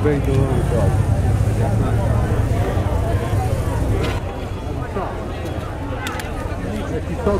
muito bem do Paulo.